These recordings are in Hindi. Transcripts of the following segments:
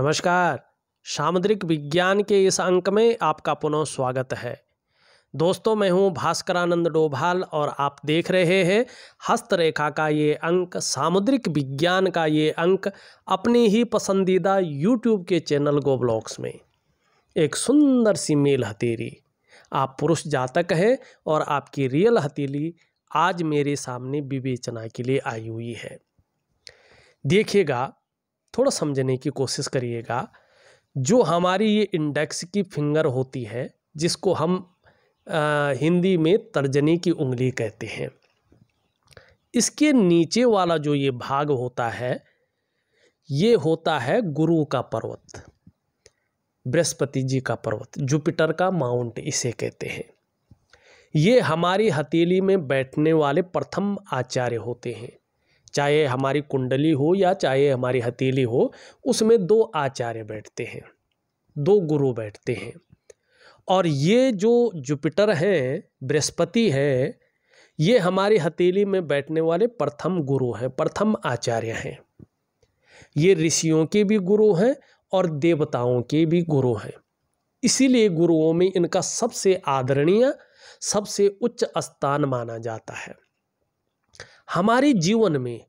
नमस्कार। सामुद्रिक विज्ञान के इस अंक में आपका पुनः स्वागत है। दोस्तों, मैं हूँ भास्करानंद डोभाल और आप देख रहे हैं हस्तरेखा का ये अंक, सामुद्रिक विज्ञान का ये अंक अपनी ही पसंदीदा यूट्यूब के चैनल गो ब्लॉग्स में। एक सुंदर सी मेल हथेली। आप पुरुष जातक हैं और आपकी रियल हथेली आज मेरे सामने विवेचना के लिए आई हुई है। देखिएगा थोड़ा समझने की कोशिश करिएगा। जो हमारी ये इंडेक्स की फिंगर होती है जिसको हम आ, हिंदी में तर्जनी की उंगली कहते हैं इसके नीचे वाला जो ये भाग होता है ये होता है गुरु का पर्वत बृहस्पति जी का पर्वत जुपिटर का माउंट इसे कहते हैं। ये हमारी हथेली में बैठने वाले प्रथम आचार्य होते हैं। चाहे हमारी कुंडली हो या चाहे हमारी हथेली हो, उसमें दो आचार्य बैठते हैं, दो गुरु बैठते हैं। और ये जो जुपिटर हैं, बृहस्पति हैं, ये हमारी हथेली में बैठने वाले प्रथम गुरु हैं, प्रथम आचार्य हैं। ये ऋषियों के भी गुरु हैं और देवताओं के भी गुरु हैं। इसीलिए गुरुओं में इनका सबसे आदरणीय, सबसे उच्च स्थान माना जाता है। हमारे जीवन में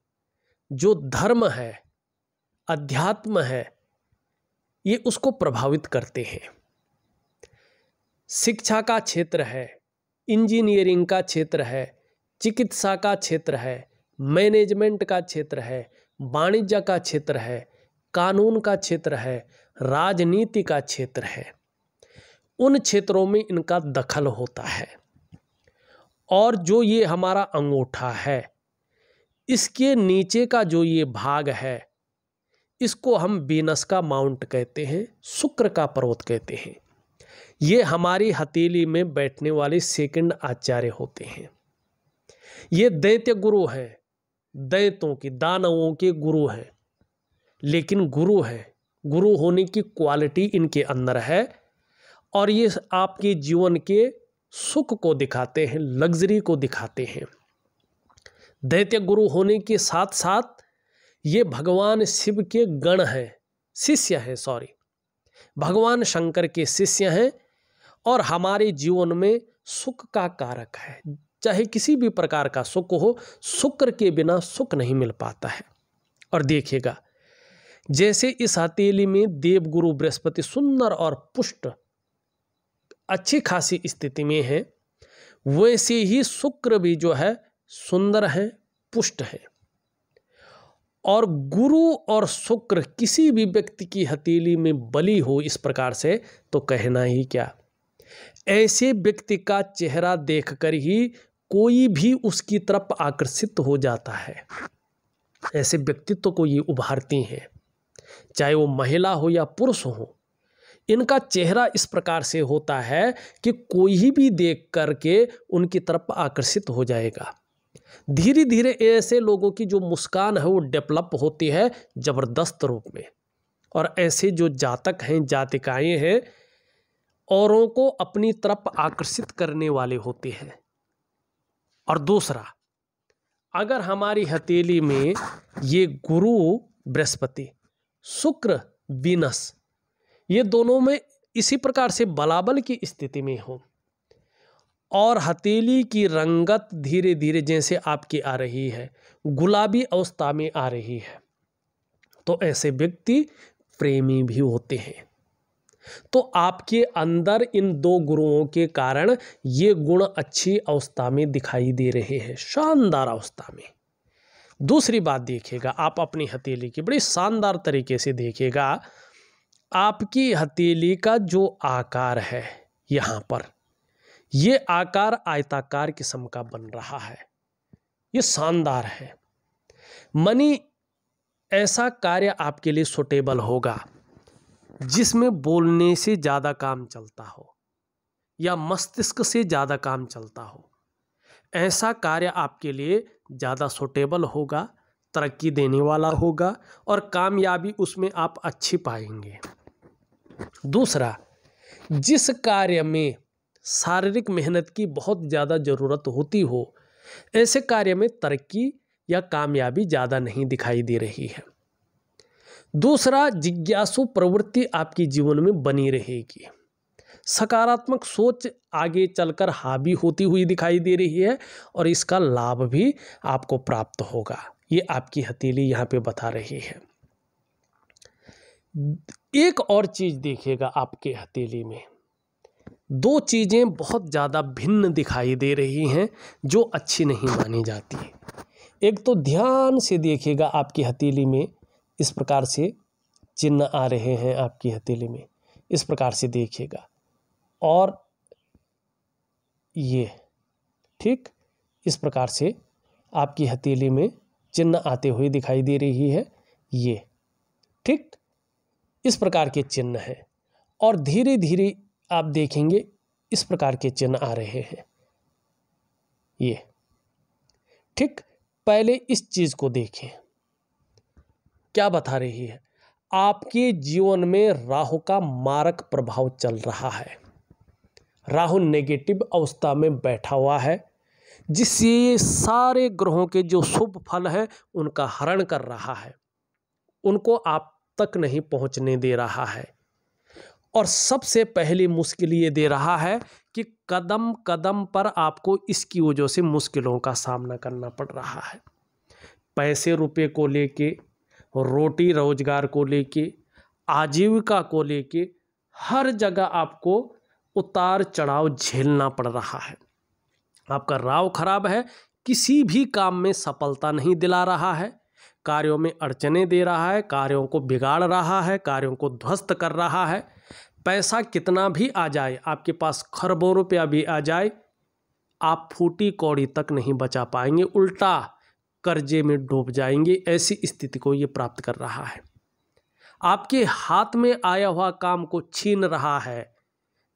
जो धर्म है, अध्यात्म है, ये उसको प्रभावित करते हैं। शिक्षा का क्षेत्र है, इंजीनियरिंग का क्षेत्र है, चिकित्सा का क्षेत्र है, मैनेजमेंट का क्षेत्र है, वाणिज्य का क्षेत्र है, कानून का क्षेत्र है, राजनीति का क्षेत्र है। उन क्षेत्रों में इनका दखल होता है। और जो ये हमारा अंगूठा है इसके नीचे का जो ये भाग है, इसको हम बीनस का माउंट कहते हैं, शुक्र का पर्वत कहते हैं। ये हमारी हथेली में बैठने वाले सेकंड आचार्य होते हैं। ये दैत्य गुरु हैं, दैत्यों के, दानवों के गुरु हैं। लेकिन गुरु है, गुरु होने की क्वालिटी इनके अंदर है और ये आपके जीवन के सुख को दिखाते हैं लग्जरी को दिखाते हैं। दैत्य गुरु होने के साथ साथ ये भगवान शिव के गण हैं, शिष्य हैं सॉरी भगवान शंकर के शिष्य हैं और हमारे जीवन में सुख का कारक है। चाहे किसी भी प्रकार का सुख हो, शुक्र के बिना सुख नहीं मिल पाता है। और देखिएगा, जैसे इस हथेली में देवगुरु बृहस्पति सुंदर और पुष्ट, अच्छी खासी स्थिति में है, वैसे ही शुक्र भी जो है सुंदर हैं, पुष्ट हैं। और गुरु और शुक्र किसी भी व्यक्ति की हथेली में बली हो इस प्रकार से तो कहना ही क्या? ऐसे व्यक्ति का चेहरा देखकर ही कोई भी उसकी तरफ़ आकर्षित हो जाता है। ऐसे व्यक्तित्व को ये उभारती हैं। चाहे वो महिला हो या पुरुष हो, इनका चेहरा इस प्रकार से होता है कि कोई भी देख करके उनकी तरफ़ आकर्षित हो जाएगा। धीरे धीरे ऐसे लोगों की जो मुस्कान है वो डेवलप होती है ज़बरदस्त रूप में। और ऐसे जो जातक हैं, जातिकाएँ हैं, औरों को अपनी तरफ़ आकर्षित करने वाले होते हैं। और दूसरा, अगर हमारी हथेली में ये गुरु, बृहस्पति, शुक्र बीनस ये दोनों में इसी प्रकार से बलाबल की स्थिति में हो और हथेली की रंगत धीरे धीरे जैसे आपकी आ रही है, गुलाबी अवस्था में आ रही है। तो ऐसे व्यक्ति प्रेमी भी होते हैं। तो आपके अंदर इन दो गुरुओं के कारण ये गुण अच्छी अवस्था में दिखाई दे रहे हैं, शानदार अवस्था में। दूसरी बात देखिएगा, आप अपनी हथेली की बड़ी शानदार तरीके से देखिएगा, आपकी हथेली का जो आकार है यहाँ पर ये आकार आयताकार किस्म का बन रहा है। ये शानदार है। मनी, ऐसा कार्य आपके लिए सुटेबल होगा, जिसमें बोलने से ज़्यादा काम चलता हो या मस्तिष्क से ज़्यादा काम चलता हो। ऐसा कार्य आपके लिए ज़्यादा सुटेबल होगा, तरक्की देने वाला होगा और कामयाबी उसमें आप अच्छी पाएँगे। दूसरा, जिस कार्य में शारीरिक मेहनत की बहुत ज़्यादा ज़रूरत होती हो, ऐसे कार्य में तरक्की या कामयाबी ज़्यादा नहीं दिखाई दे रही है। दूसरा, जिज्ञासु प्रवृत्ति आपकी जीवन में बनी रहेगी। सकारात्मक सोच आगे चलकर हावी होती हुई दिखाई दे रही है और इसका लाभ भी आपको प्राप्त होगा। ये आपकी हथेली यहाँ पे बता रही है। एक और चीज़ देखिएगा आपके हथेली में। दो चीज़ें बहुत ज़्यादा भिन्न दिखाई दे रही हैं, जो अच्छी नहीं मानी जाती है। एक तो ध्यान से देखिएगा आपकी हथेली में, इस प्रकार से चिन्ह आ रहे हैं आपकी हथेली में। इस प्रकार से देखिएगा। और ये, ठीक? इस प्रकार से आपकी हथेली में चिन्ह आते हुए दिखाई दे रही है, ये, ठीक? इस प्रकार के चिन्ह हैं। और धीरे धीरे आप देखेंगे इस प्रकार के चिन्ह आ रहे हैं। ये। ठीक पहले इस चीज़ को देखें। क्या बता रही है? आपके जीवन में राहु का मारक प्रभाव चल रहा है। राहु नेगेटिव अवस्था में बैठा हुआ है, जिससे सारे ग्रहों के जो शुभ फल है, उनका हरण कर रहा है। उनको आप तक नहीं पहुँचने दे रहा है। और सबसे पहली मुश्किल ये दे रहा है कि कदम कदम पर आपको इसकी वजह से मुश्किलों का सामना करना पड़ रहा है। पैसे रुपए को लेके, रोटी रोज़गार को लेके, आजीविका को लेके हर जगह आपको उतार चढ़ाव झेलना पड़ रहा है। आपका राव खराब है, किसी भी काम में सफलता नहीं दिला रहा है। कार्यों में अड़चने दे रहा है, कार्यों को बिगाड़ रहा है, कार्यों को ध्वस्त कर रहा है। पैसा कितना भी आ जाए, आपके पास खरबों रुपया भी आ जाए, आप फूटी कौड़ी तक नहीं बचा पाएँगे, उल्टा कर्जे में डूब जाएँगे, ऐसी स्थिति को ये प्राप्त कर रहा है। आपके हाथ में आया हुआ काम को छीन रहा है।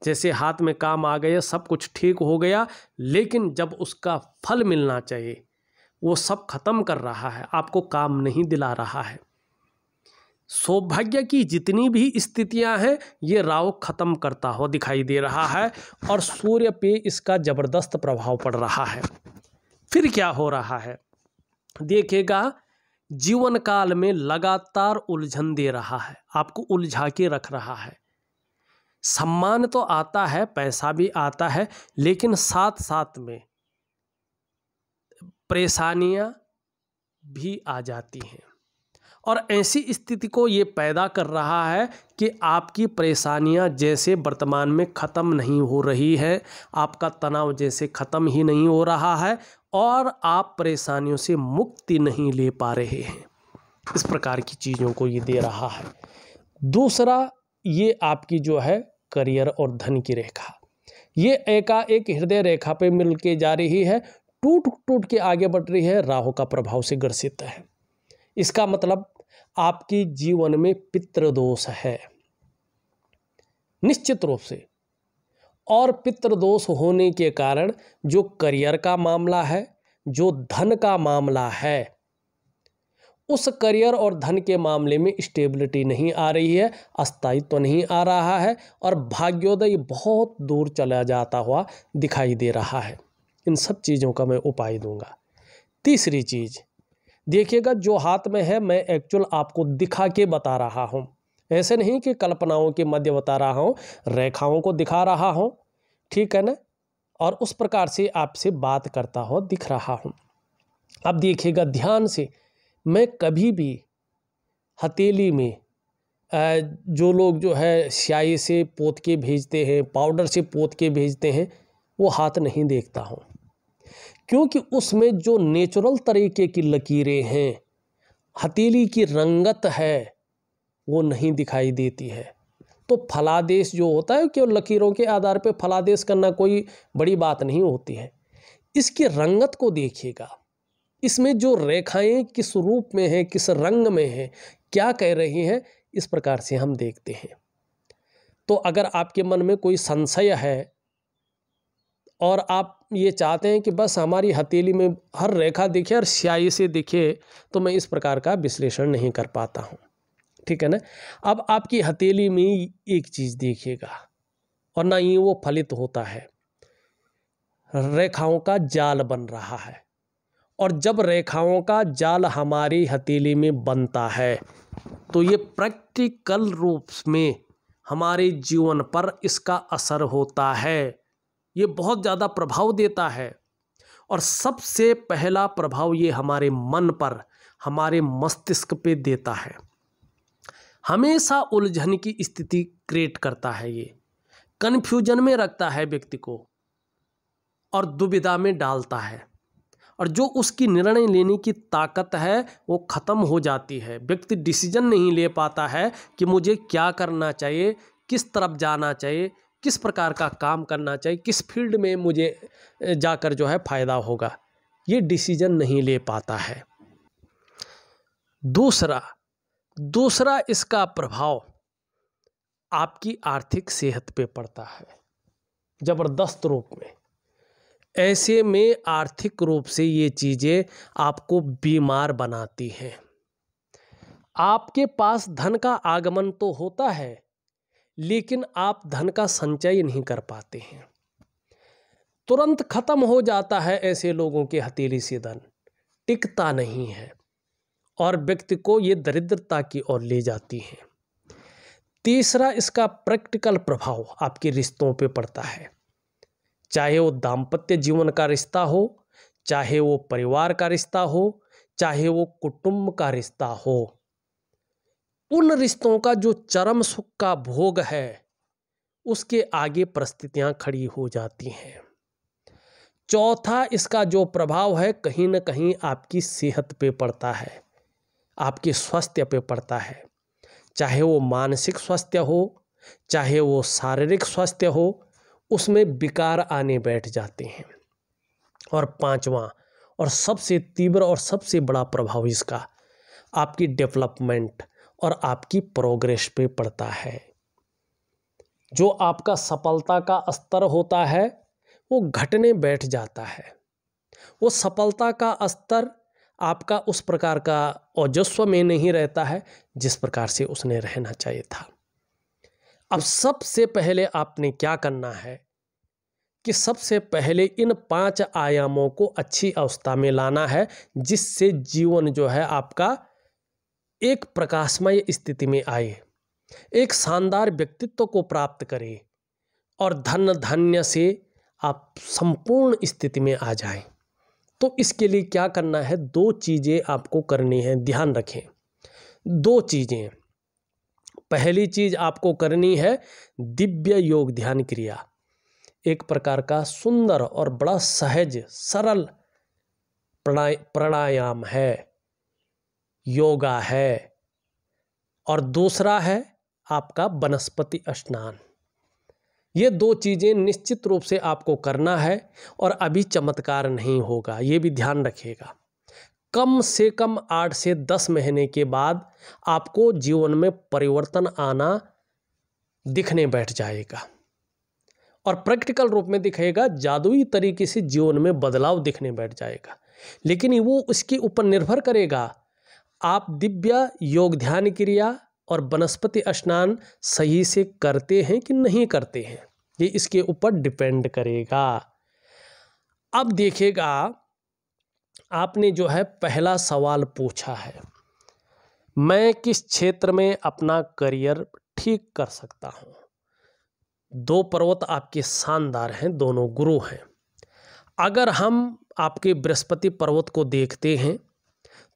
जैसे हाथ में काम आ गया, सब कुछ ठीक हो गया, लेकिन जब उसका फल मिलना चाहिए, वो सब खत्म कर रहा है, आपको काम नहीं दिला रहा है। सौभाग्य की जितनी भी स्थितियाँ हैं, ये राव खत्म करता हुआ दिखाई दे रहा है और सूर्य पे इसका ज़बरदस्त प्रभाव पड़ रहा है। फिर क्या हो रहा है? देखेगा जीवन काल में लगातार उलझन दे रहा है, आपको उलझा के रख रहा है। सम्मान तो आता है, पैसा भी आता है, लेकिन साथ साथ में परेशानियाँ भी आ जाती हैं। और ऐसी स्थिति को ये पैदा कर रहा है कि आपकी परेशानियाँ जैसे वर्तमान में ख़त्म नहीं हो रही है, आपका तनाव जैसे ख़त्म ही नहीं हो रहा है और आप परेशानियों से मुक्ति नहीं ले पा रहे हैं। इस प्रकार की चीज़ों को ये दे रहा है। दूसरा, ये आपकी जो है करियर और धन की रेखा। ये एकाएक हृदय रेखा पे मिल के जा रही है टूट टूट के आगे बढ़ रही है, राहु का प्रभाव से ग्रसित है। इसका मतलब आपकी जीवन में पितृदोष है। निश्चित रूप से। और पितृदोष होने के कारण जो करियर का मामला है, जो धन का मामला है, उस करियर और धन के मामले में स्टेबिलिटी नहीं आ रही है, अस्थायित्व तो नहीं आ रहा है और भाग्योदय बहुत दूर चला जाता हुआ दिखाई दे रहा है। इन सब चीज़ों का मैं उपाय दूँगा। तीसरी चीज़ देखिएगा, जो हाथ में है, मैं एक्चुअल आपको दिखा के बता रहा हूँ। ऐसे नहीं कि कल्पनाओं के मध्य बता रहा हूँ, रेखाओं को दिखा रहा हूँ, ठीक है ना? और उस प्रकार से आपसे बात करता हुआ दिख रहा हूँ। अब देखिएगा, ध्यान से, मैं कभी भी हथेली में जो लोग जो है, स्याही से पोत के भेजते हैं, पाउडर से पोत के भेजते हैं, वो हाथ नहीं देखता हूँ। क्योंकि उसमें जो नेचुरल तरीके की लकीरें हैं, हथेली की रंगत है, वो नहीं दिखाई देती है। तो फलादेश जो होता है कि लकीरों के आधार पर फलादेश करना कोई बड़ी बात नहीं होती है। इसकी रंगत को देखिएगा। इसमें जो रेखाएँ किस रूप में हैं, किस रंग में हैं, क्या कह रही हैं, इस प्रकार से हम देखते हैं। तो अगर आपके मन में कोई संशय है और आप ये चाहते हैं कि बस हमारी हथेली में हर रेखा दिखे और स्याही से दिखे तो मैं इस प्रकार का विश्लेषण नहीं कर पाता हूँ। ठीक है ना? अब आपकी हथेली में एक चीज़ देखिएगा, और ना ही वो फलित होता है। रेखाओं का जाल बन रहा है, और जब रेखाओं का जाल हमारी हथेली में बनता है तो ये प्रैक्टिकल रूप में हमारे जीवन पर इसका असर होता है। ये बहुत ज़्यादा प्रभाव देता है। और सबसे पहला प्रभाव ये हमारे मन पर, हमारे मस्तिष्क पे देता है। हमेशा उलझन की स्थिति क्रिएट करता है ये। कन्फ्यूज़न में रखता है व्यक्ति को और दुविधा में डालता है। और जो उसकी निर्णय लेने की ताकत है, वो ख़त्म हो जाती है। व्यक्ति डिसीज़न नहीं ले पाता है कि मुझे क्या करना चाहिए, किस तरफ़ जाना चाहिए किस प्रकार का काम करना चाहिए, किस फ़ील्ड में मुझे जाकर जो है फ़ायदा होगा, ये डिसीज़न नहीं ले पाता है। दूसरा दूसरा इसका प्रभाव आपकी आर्थिक सेहत पे पड़ता है, ज़बरदस्त रूप में। ऐसे में आर्थिक रूप से ये चीज़ें आपको बीमार बनाती हैं। आपके पास धन का आगमन तो होता है लेकिन आप धन का संचय नहीं कर पाते हैं। तुरंत खत्म हो जाता है ऐसे लोगों के हथेली से धन। टिकता नहीं है और व्यक्ति को ये दरिद्रता की ओर ले जाती है। तीसरा, इसका प्रैक्टिकल प्रभाव आपके रिश्तों पे पड़ता है। चाहे वो दाम्पत्य जीवन का रिश्ता हो, चाहे वो परिवार का रिश्ता हो, चाहे वो कुटुंब का रिश्ता हो। उन रिश्तों का जो चरम सुख का भोग है, उसके आगे परिस्थितियाँ खड़ी हो जाती हैं। चौथा इसका जो प्रभाव है, कहीं ना कहीं आपकी सेहत पे पड़ता है, आपके स्वास्थ्य पे पड़ता है। चाहे वो मानसिक स्वास्थ्य हो, चाहे वो शारीरिक स्वास्थ्य हो, उसमें विकार आने बैठ जाते हैं। और पांचवा और सबसे तीव्र और सबसे बड़ा प्रभाव इसका, आपकी डेवलपमेंट और आपकी प्रोग्रेस पे पड़ता है। जो आपका सफलता का स्तर होता है, वो घटने बैठ जाता है। वो सफलता का स्तर आपका उस प्रकार का ओजस्व में नहीं रहता है, जिस प्रकार से उसने रहना चाहिए था। अब सबसे पहले आपने क्या करना है कि सबसे पहले इन पाँच आयामों को अच्छी अवस्था में लाना है, जिससे जीवन जो है आपका एक प्रकाशमय स्थिति में आए। एक शानदार व्यक्तित्व को प्राप्त करे और धन धन्य से आप संपूर्ण स्थिति में आ जाएँ। तो इसके लिए क्या करना है? दो चीज़ें आपको करनी है। ध्यान रखें। दो चीज़ें। पहली चीज़ आपको करनी है दिव्य योग ध्यान क्रिया। एक प्रकार का सुंदर और बड़ा सहज सरल प्राणायाम है। योगा है। और दूसरा है आपका वनस्पति स्नान। ये दो चीज़ें निश्चित रूप से आपको करना है और अभी चमत्कार नहीं होगा, ये भी ध्यान रखिएगा। कम से कम आठ से दस महीने के बाद आपको जीवन में परिवर्तन आना दिखने बैठ जाएगा। और प्रैक्टिकल रूप में दिखेगा, जादुई तरीके से जीवन में बदलाव दिखने बैठ जाएगा। लेकिन वो उसके ऊपर निर्भर करेगा आप दिव्य योग ध्यान क्रिया और वनस्पति स्नान सही से करते हैं कि नहीं करते हैं? ये इसके ऊपर डिपेंड करेगा। अब देखेगा आपने जो है पहला सवाल पूछा है, मैं किस क्षेत्र में अपना करियर ठीक कर सकता हूँ? दो पर्वत आपके शानदार हैं, दोनों गुरु हैं। अगर हम आपके बृहस्पति पर्वत को देखते हैं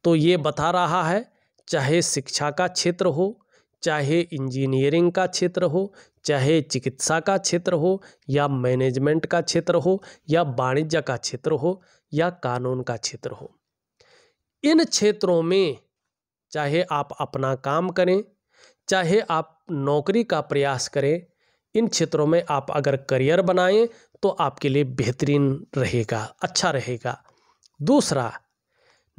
तो ये बता रहा है, चाहे शिक्षा का क्षेत्र हो, चाहे इंजीनियरिंग का क्षेत्र हो, चाहे चिकित्सा का क्षेत्र हो, या मैनेजमेंट का क्षेत्र हो, या वाणिज्य का क्षेत्र हो, या कानून का क्षेत्र हो। इन क्षेत्रों में चाहे आप अपना काम करें, चाहे आप नौकरी का प्रयास करें, इन क्षेत्रों में आप अगर करियर बनाएँ तो आपके लिए बेहतरीन रहेगा अच्छा रहेगा। दूसरा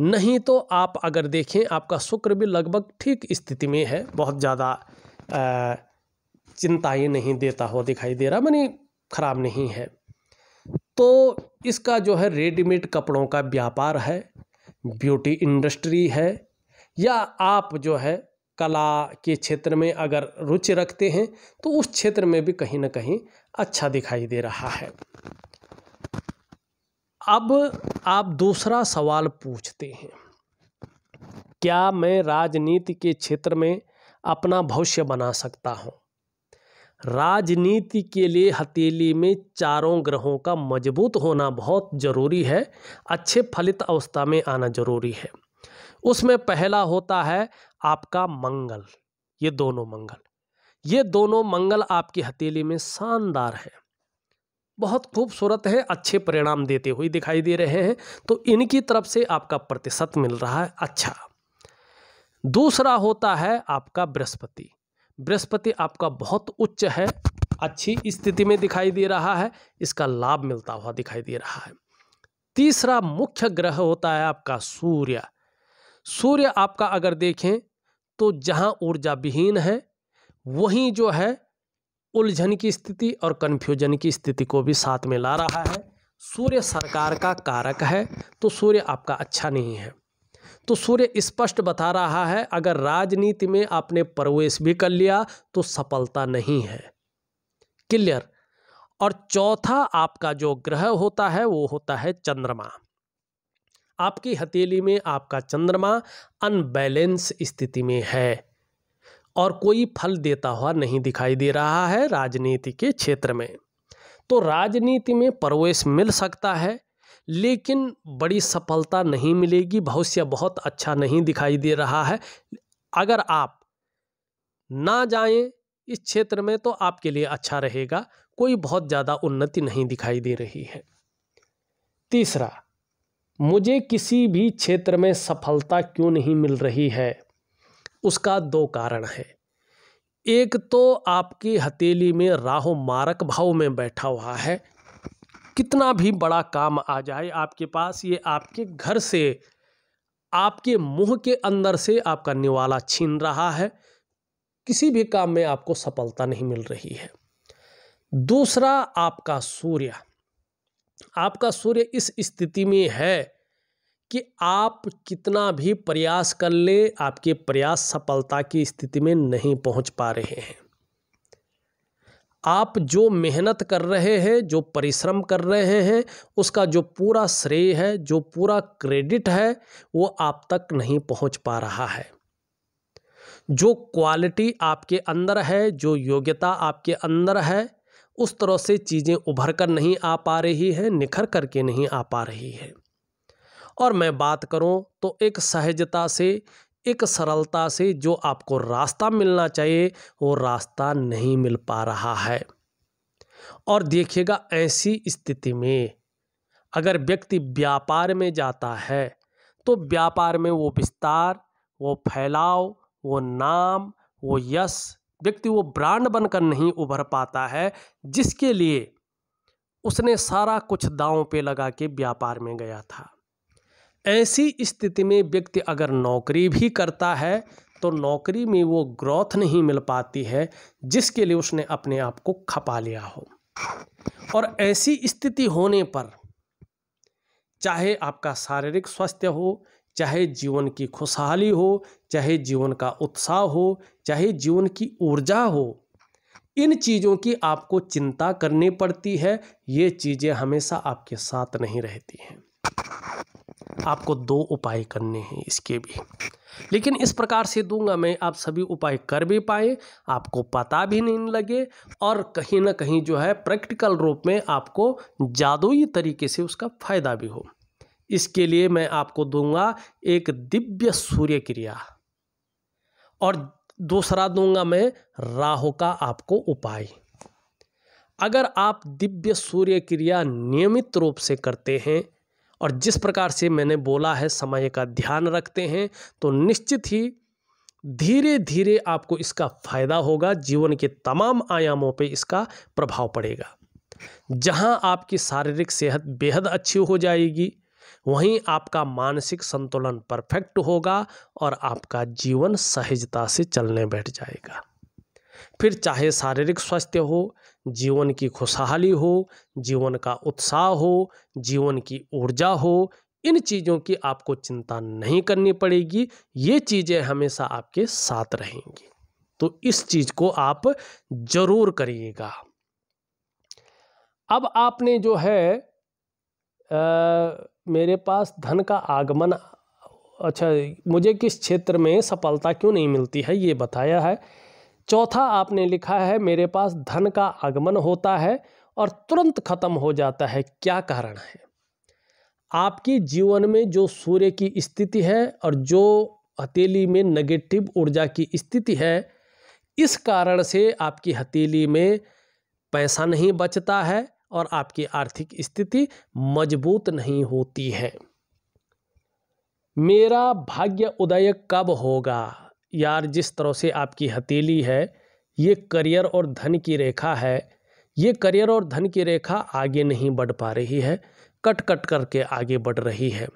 नहीं तो आप अगर देखें, आपका शुक्र भी लगभग ठीक स्थिति में है। बहुत ज़्यादा चिंताएँ नहीं देता हुआ दिखाई दे रहा, मैंने ख़राब नहीं है। तो इसका जो है रेडीमेड कपड़ों का व्यापार है, ब्यूटी इंडस्ट्री है, या आप जो है कला के क्षेत्र में अगर रुचि रखते हैं तो उस क्षेत्र में भी कहीं ना कहीं अच्छा दिखाई दे रहा है। अब आप दूसरा सवाल पूछते हैं। क्या मैं राजनीति के क्षेत्र में अपना भविष्य बना सकता हूँ? राजनीति के लिए हथेली में चारों ग्रहों का मज़बूत होना बहुत ज़रूरी है, अच्छे फलित अवस्था में आना ज़रूरी है। उसमें पहला होता है आपका मंगल, ये दोनों मंगल। ये दोनों मंगल आपकी हथेली में शानदार है। बहुत खूबसूरत है, अच्छे परिणाम देते हुए दिखाई दे रहे हैं। तो इनकी तरफ़ से आपका प्रतिशत मिल रहा है अच्छा। दूसरा होता है आपका बृहस्पति। बृहस्पति आपका बहुत उच्च है, अच्छी स्थिति में दिखाई दे रहा है, इसका लाभ मिलता हुआ दिखाई दे रहा है। तीसरा मुख्य ग्रह होता है आपका सूर्य। सूर्य आपका अगर देखें तो जहाँ ऊर्जा विहीन है, वहीं जो है उलझन की स्थिति और कन्फ्यूज़न की स्थिति को भी साथ में ला रहा है। सूर्य सरकार का कारक है तो सूर्य आपका अच्छा नहीं है। तो सूर्य स्पष्ट बता रहा है, अगर राजनीति में आपने प्रवेश भी कर लिया तो सफलता नहीं है। क्लियर और चौथा आपका जो ग्रह होता है, वो होता है चंद्रमा। आपकी हथेली में आपका चंद्रमा अनबैलेंस स्थिति में है। और कोई फल देता हुआ नहीं दिखाई दे रहा है राजनीति के क्षेत्र में। तो राजनीति में प्रवेश मिल सकता है, लेकिन बड़ी सफलता नहीं मिलेगी, भविष्य बहुत अच्छा नहीं दिखाई दे रहा है। अगर आप ना जाएँ इस क्षेत्र में तो आपके लिए अच्छा रहेगा, कोई बहुत ज़्यादा उन्नति नहीं दिखाई दे रही है। तीसरा, मुझे किसी भी क्षेत्र में सफलता क्यों नहीं मिल रही है? उसका दो कारण है। एक तो आपकी हथेली में राहु मारक भाव में बैठा हुआ है। कितना भी बड़ा काम आ जाए आपके पास, ये आपके घर से, आपके मुँह के अंदर से आपका निवाला छीन रहा है। किसी भी काम में आपको सफलता नहीं मिल रही है। दूसरा, आपका सूर्य। आपका सूर्य इस स्थिति में है कि आप कितना भी प्रयास कर ले, आपके प्रयास सफलता की स्थिति में नहीं पहुँच पा रहे हैं। आप जो मेहनत कर रहे हैं, जो परिश्रम कर रहे हैं, उसका जो पूरा श्रेय है, जो पूरा क्रेडिट है, वो आप तक नहीं पहुँच पा रहा है। जो क्वालिटी आपके अंदर है, जो योग्यता आपके अंदर है, उस तरह से चीज़ें उभर कर नहीं आ पा रही है, निखर करके नहीं आ पा रही है। और मैं बात करूँ तो एक सहजता से, एक सरलता से जो आपको रास्ता मिलना चाहिए, वो रास्ता नहीं मिल पा रहा है। और देखिएगा ऐसी स्थिति में, अगर व्यक्ति व्यापार में जाता है तो व्यापार में वो विस्तार, वो फैलाव, वो नाम, वो यश, व्यक्ति वो ब्रांड बनकर नहीं उभर पाता है, जिसके लिए उसने सारा कुछ दांव पे लगा के व्यापार में गया था। ऐसी स्थिति में व्यक्ति अगर नौकरी भी करता है तो नौकरी में वो ग्रोथ नहीं मिल पाती है, जिसके लिए उसने अपने आप को खपा लिया हो। और ऐसी स्थिति होने पर, चाहे आपका शारीरिक स्वास्थ्य हो, चाहे जीवन की खुशहाली हो, चाहे जीवन का उत्साह हो, चाहे जीवन की ऊर्जा हो, इन चीज़ों की आपको चिंता करनी पड़ती है, ये चीज़ें हमेशा आपके साथ नहीं रहती हैं। आपको दो उपाय करने हैं इसके भी। लेकिन इस प्रकार से दूँगा मैं, आप सभी उपाय कर भी पाए, आपको पता भी नहीं लगे और कहीं ना कहीं जो है प्रैक्टिकल रूप में आपको जादुई तरीके से उसका फ़ायदा भी हो। इसके लिए मैं आपको दूँगा एक दिव्य सूर्य क्रिया और दूसरा दूँगा मैं राहु का आपको उपाय। अगर आप दिव्य सूर्य क्रिया नियमित रूप से करते हैं और जिस प्रकार से मैंने बोला है, समय का ध्यान रखते हैं तो निश्चित ही धीरे धीरे आपको इसका फ़ायदा होगा, जीवन के तमाम आयामों पे इसका प्रभाव पड़ेगा। जहाँ आपकी शारीरिक सेहत बेहद अच्छी हो जाएगी, वहीं आपका मानसिक संतुलन परफेक्ट होगा और आपका जीवन सहजता से चलने बैठ जाएगा। फिर चाहे शारीरिक स्वास्थ्य हो जीवन की खुशहाली हो जीवन का उत्साह हो जीवन की ऊर्जा हो इन चीज़ों की आपको चिंता नहीं करनी पड़ेगी। ये चीज़ें हमेशा आपके साथ रहेंगी। तो इस चीज़ को आप ज़रूर करिएगा। अब आपने जो है आ, मेरे पास धन का आगमन अच्छा मुझे किस क्षेत्र में सफलता क्यों नहीं मिलती है ये बताया है। चौथा आपने लिखा है, मेरे पास धन का आगमन होता है और तुरंत खत्म हो जाता है। क्या कारण है? आपके जीवन में जो सूर्य की स्थिति है और जो हथेली में नेगेटिव ऊर्जा की स्थिति है, इस कारण से आपकी हथेली में पैसा नहीं बचता है और आपकी आर्थिक स्थिति मज़बूत नहीं होती है। मेरा भाग्य उदय कब होगा? यार, जिस तरह से आपकी हथेली है, ये करियर और धन की रेखा है। ये करियर और धन की रेखा आगे नहीं बढ़ पा रही है कट कट करके आगे बढ़ रही है।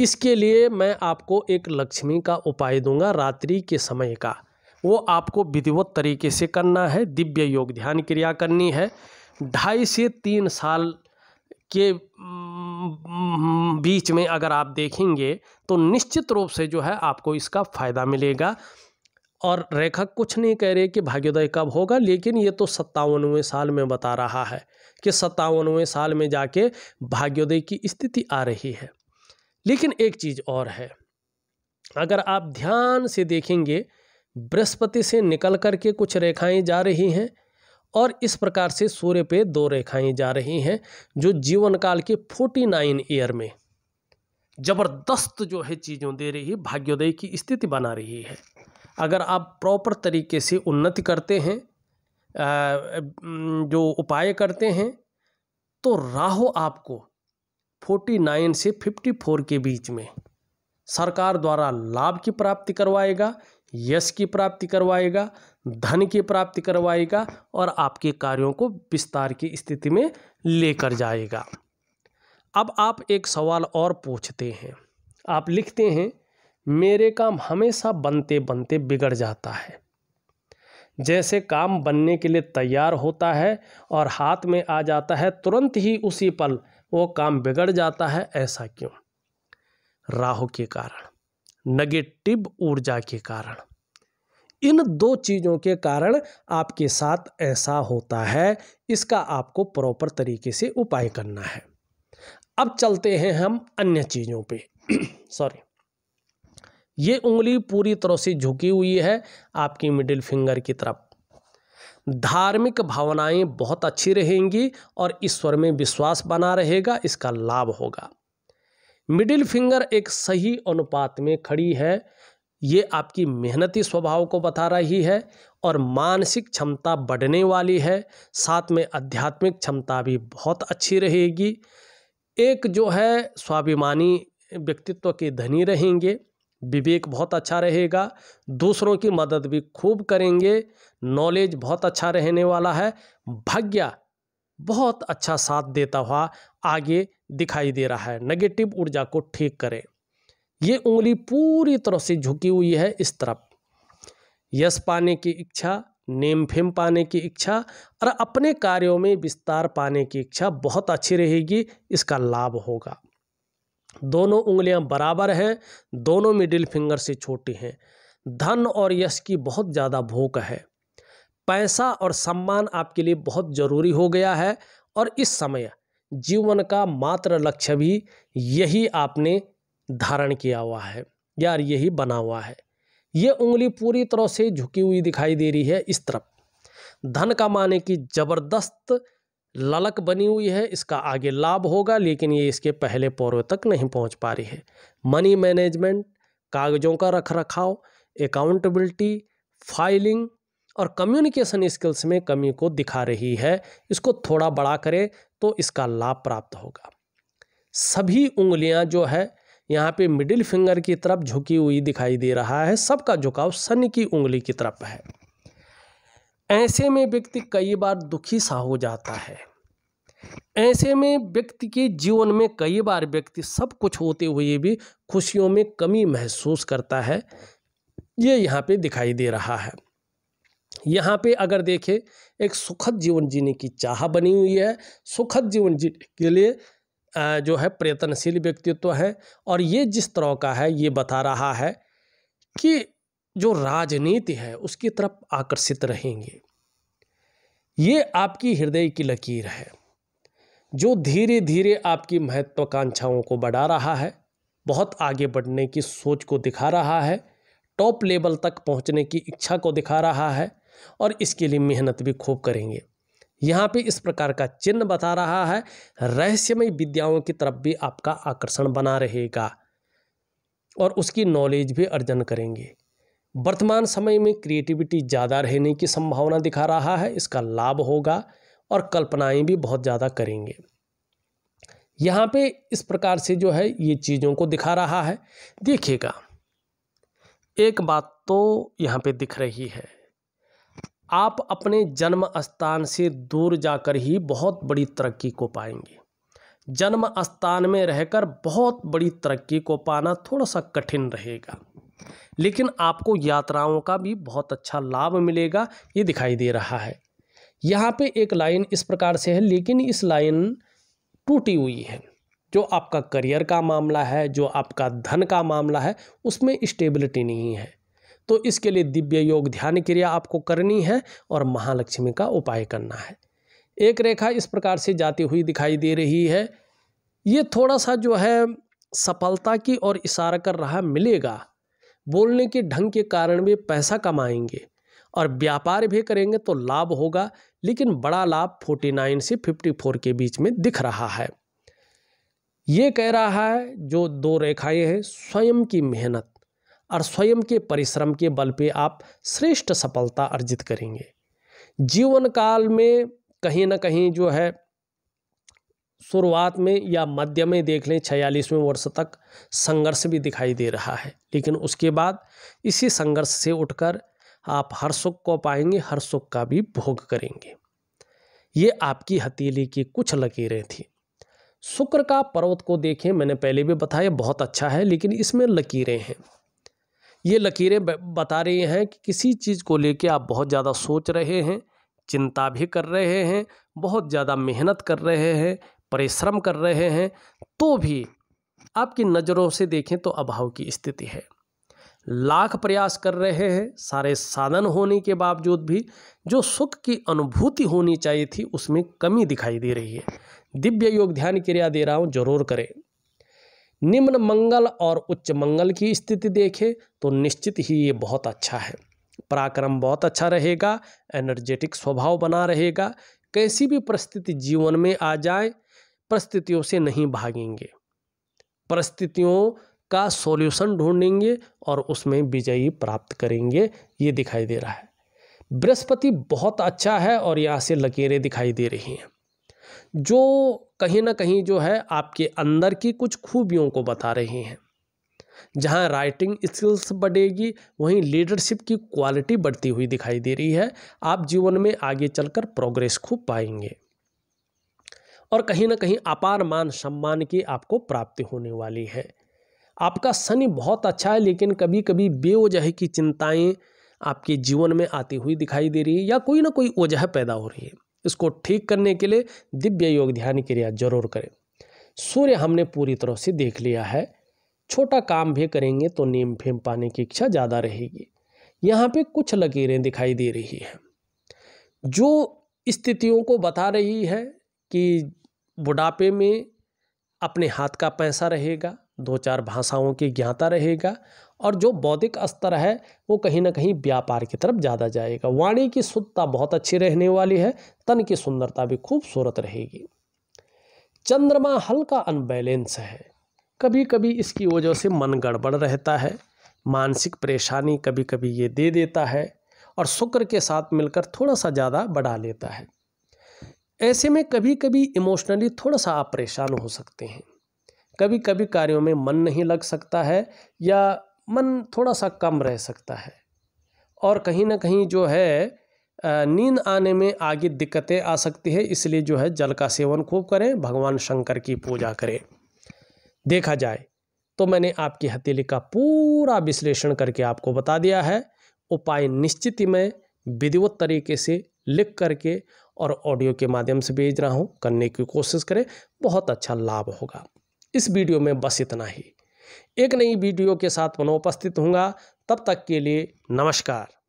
इसके लिए मैं आपको एक लक्ष्मी का उपाय दूँगा रात्रि के समय का। वो आपको विधिवत तरीके से करना है, दिव्य योग ध्यान क्रिया करनी है। ढाई से तीन साल के बीच में अगर आप देखेंगे तो निश्चित रूप से जो है आपको इसका फ़ायदा मिलेगा। और रेखा कुछ नहीं कह रहे कि भाग्योदय कब होगा, लेकिन ये तो सत्तावनवें साल में बता रहा है कि सत्तावनवें साल में जाके भाग्योदय की स्थिति आ रही है। लेकिन एक चीज़ और है, अगर आप ध्यान से देखेंगे, बृहस्पति से निकल कर के कुछ रेखाएँ जा रही हैं और इस प्रकार से सूर्य पे दो रेखाएँ जा रही हैं, जो जीवन काल के फोर्टी नाइन ईयर में ज़बरदस्त जो है चीज़ों दे रही है भाग्योदय की स्थिति बना रही है। अगर आप प्रॉपर तरीके से उन्नति करते हैं जो उपाय करते हैं तो राहु आपको फोर्टी नाइन से फिफ्टी फोर के बीच में सरकार द्वारा लाभ की प्राप्ति करवाएगा यश की प्राप्ति करवाएगा, धन की प्राप्ति करवाएगा और आपके कार्यों को विस्तार की स्थिति में लेकर जाएगा। अब आप एक सवाल और पूछते हैं। आप लिखते हैं, मेरे काम हमेशा बनते बनते बिगड़ जाता है। जैसे काम बनने के लिए तैयार होता है और हाथ में आ जाता है, तुरंत ही उसी पल वो काम बिगड़ जाता है, ऐसा क्यों? राहु के कारण। नेगेटिव ऊर्जा के कारण। इन दो चीज़ों के कारण आपके साथ ऐसा होता है, इसका आपको प्रॉपर तरीके से उपाय करना है। अब चलते हैं हम अन्य चीज़ों पे। सॉरी ये उंगली पूरी तरह से झुकी हुई है आपकी मिडिल फिंगर की तरफ़। धार्मिक भावनाएँ बहुत अच्छी रहेंगी और ईश्वर में विश्वास बना रहेगा, इसका लाभ होगा। मिडिल फिंगर एक सही अनुपात में खड़ी है। ये आपकी मेहनती स्वभाव को बता रही है और मानसिक क्षमता बढ़ने वाली है। साथ में आध्यात्मिक क्षमता भी बहुत अच्छी रहेगी। एक जो है, स्वाभिमानी व्यक्तित्व के धनी रहेंगे। विवेक बहुत अच्छा रहेगा। दूसरों की मदद भी खूब करेंगे। नॉलेज बहुत अच्छा रहने वाला है। भाग्य बहुत अच्छा साथ देता हुआ आगे दिखाई दे रहा है। नेगेटिव ऊर्जा को ठीक करें। ये उंगली पूरी तरह से झुकी हुई है इस तरफ़। यश पाने की इच्छा, नेम फेम पाने की इच्छा और अपने कार्यों में विस्तार पाने की इच्छा बहुत अच्छी रहेगी, इसका लाभ होगा। दोनों उंगलियाँ बराबर हैं, दोनों मिडिल फिंगर से छोटी हैं। धन और यश की बहुत ज़्यादा भूख है। पैसा और सम्मान आपके लिए बहुत ज़रूरी हो गया है और इस समय जीवन का मात्र लक्ष्य भी यही आपने धारण किया हुआ है, यार यही बना हुआ है। ये उंगली पूरी तरह से झुकी हुई दिखाई दे रही है इस तरफ़। धन कमाने की ज़बरदस्त ललक बनी हुई है, इसका आगे लाभ होगा, लेकिन ये इसके पहले पौरों तक नहीं पहुँच पा रही है। मनी मैनेजमेंट, कागज़ों का रख रखाव अकाउंटेबिलिटी फाइलिंग और कम्युनिकेशन स्किल्स में कमी को दिखा रही है। इसको थोड़ा बड़ा करें तो इसका लाभ प्राप्त होगा। सभी उंगलियाँ जो है, यहाँ पे मिडिल फिंगर की तरफ़ झुकी हुई दिखाई दे रहा है। सबका झुकाव शनि की उंगली की तरफ़ है। ऐसे में व्यक्ति कई बार दुखी सा हो जाता है। ऐसे में व्यक्ति के जीवन में कई बार व्यक्ति सब कुछ होते हुए भी खुशियों में कमी महसूस करता है। ये यहाँ पे दिखाई दे रहा है। यहाँ पे अगर देखें, एक सुखद जीवन जीने की चाह बनी हुई है। सुखद जीवन जीने के लिए जो है प्रयत्नशील व्यक्तित्व है और ये जिस तरह का है, ये बता रहा है कि जो राजनीति है, उसकी तरफ़ आकर्षित रहेंगे। ये आपकी हृदय की लकीर है, जो धीरे धीरे आपकी महत्वाकांक्षाओं को बढ़ा रहा है, बहुत आगे बढ़ने की सोच को दिखा रहा है, टॉप लेवल तक पहुँचने की इच्छा को दिखा रहा है और इसके लिए मेहनत भी खूब करेंगे। यहाँ पे इस प्रकार का चिन्ह बता रहा है, रहस्यमय विद्याओं की तरफ़ भी आपका आकर्षण बना रहेगा और उसकी नॉलेज भी अर्जन करेंगे। वर्तमान समय में क्रिएटिविटी ज़्यादा रहने की संभावना दिखा रहा है, इसका लाभ होगा और कल्पनाएँ भी बहुत ज़्यादा करेंगे। यहाँ पे इस प्रकार से जो है, ये चीज़ों को दिखा रहा है। देखिएगा, एक बात तो यहाँ पे दिख रही है। आप अपने जन्म स्थान से दूर जाकर ही बहुत बड़ी तरक्की को पाएँगे। जन्म स्थान में रहकर बहुत बड़ी तरक्की को पाना थोड़ा सा कठिन रहेगा। लेकिन आपको यात्राओं का भी बहुत अच्छा लाभ मिलेगा, ये दिखाई दे रहा है। यहाँ पे एक लाइन इस प्रकार से है, लेकिन इस लाइन टूटी हुई है। जो आपका करियर का मामला है, जो आपका धन का मामला है, उसमें स्टेबिलिटी नहीं है। तो इसके लिए दिव्य योग ध्यान क्रिया आपको करनी है और महालक्ष्मी का उपाय करना है। एक रेखा इस प्रकार से जाती हुई दिखाई दे रही है। ये थोड़ा सा जो है सफलता की और इशारा कर रहा मिलेगा। बोलने के ढंग के कारण भी पैसा कमाएँगे और व्यापार भी करेंगे तो लाभ होगा, लेकिन बड़ा लाभ 49 से 54 के बीच में दिख रहा है। ये कह रहा है, जो दो रेखाएँ हैं, स्वयं की मेहनत। और स्वयं के परिश्रम के बल पे आप श्रेष्ठ सफलता अर्जित करेंगे। जीवन काल में कहीं ना कहीं जो है, शुरुआत में या मध्य में देख लें, छियालीसवें वर्ष तक संघर्ष भी दिखाई दे रहा है। लेकिन उसके बाद इसी संघर्ष से उठकर आप हर सुख को पाएँगे, हर सुख का भी भोग करेंगे। ये आपकी हथेली की कुछ लकीरें थी। शुक्र का पर्वत को देखें, मैंने पहले भी बताया, बहुत अच्छा है, लेकिन इसमें लकीरें हैं। ये लकीरें बता रही हैं कि किसी चीज़ को लेके आप बहुत ज़्यादा सोच रहे हैं, चिंता भी कर रहे हैं, बहुत ज़्यादा मेहनत कर रहे हैं, परिश्रम कर रहे हैं तो भी आपकी नज़रों से देखें तो अभाव की स्थिति है। लाख प्रयास कर रहे हैं, सारे साधन होने के बावजूद भी जो सुख की अनुभूति होनी चाहिए थी उसमें कमी दिखाई दे रही है। दिव्य योग ध्यान क्रिया दे रहा हूँ, ज़रूर करें। निम्न मंगल और उच्च मंगल की स्थिति देखें तो निश्चित ही ये बहुत अच्छा है। पराक्रम बहुत अच्छा रहेगा एनर्जेटिक स्वभाव बना रहेगा, कैसी भी परिस्थिति जीवन में आ जाए, परिस्थितियों से नहीं भागेंगे। परिस्थितियों का सॉल्यूशन ढूंढेंगे और उसमें विजयी प्राप्त करेंगे, ये दिखाई दे रहा है। बृहस्पति बहुत अच्छा है और यहाँ से लकीरें दिखाई दे रही हैं। जो कहीं ना कहीं जो है आपके अंदर की कुछ खूबियों को बता रहे हैं। जहाँ राइटिंग स्किल्स बढ़ेगी, वहीं लीडरशिप की क्वालिटी बढ़ती हुई दिखाई दे रही है। आप जीवन में आगे चलकर प्रोग्रेस खूब पाएँगे। और कहीं ना कहीं अपार मान, सम्मान की आपको प्राप्ति होने वाली है। आपका शनि बहुत अच्छा है, लेकिन कभी कभी बेवजह की चिंताएँ आपके जीवन में आती हुई दिखाई दे रही है या कोई ना कोई वजह पैदा हो रही है। इसको ठीक करने के लिए दिव्य योग ध्यान क्रिया ज़रूर करें। सूर्य हमने पूरी तरह से देख लिया है। छोटा काम भी करेंगे तो नीम फेम पाने की इच्छा ज़्यादा रहेगी। यहाँ पे कुछ लकीरें दिखाई दे रही हैं। जो स्थितियों को बता रही है कि बुढ़ापे में अपने हाथ का पैसा रहेगा, दो चार भाषाओं की ज्ञाता रहेगा और जो बौद्धिक स्तर है, वो कहीं ना कहीं व्यापार की तरफ़ ज़्यादा जाएगा। वाणी की शुद्धता बहुत अच्छी रहने वाली है, तन की सुंदरता भी खूबसूरत रहेगी। चंद्रमा हल्का अनबैलेंस है। कभी कभी इसकी वजह से मन गड़बड़ रहता है, मानसिक परेशानी कभी कभी ये दे देता है और शुक्र के साथ मिलकर थोड़ा सा ज़्यादा बढ़ा लेता है। ऐसे में कभी कभी इमोशनली थोड़ा सा आप परेशान हो सकते हैं। कभी कभी कार्यों में मन नहीं लग सकता है या मन थोड़ा सा कम रह सकता है। और कहीं ना कहीं जो है नींद आने में आगे दिक्कतें आ सकती है, इसलिए जो है जल का सेवन खूब करें, भगवान शंकर की पूजा करें। देखा जाए तो मैंने आपकी हथेली का पूरा विश्लेषण करके आपको बता दिया है। उपाय निश्चित ही मैं विधिवत तरीके से लिख करके और ऑडियो के माध्यम से भेज रहा हूँ। करने की कोशिश करें, बहुत अच्छा लाभ होगा। इस वीडियो में बस इतना ही। एक नई वीडियो के साथ पुनः उपस्थित हूँगा तब तक के लिए नमस्कार।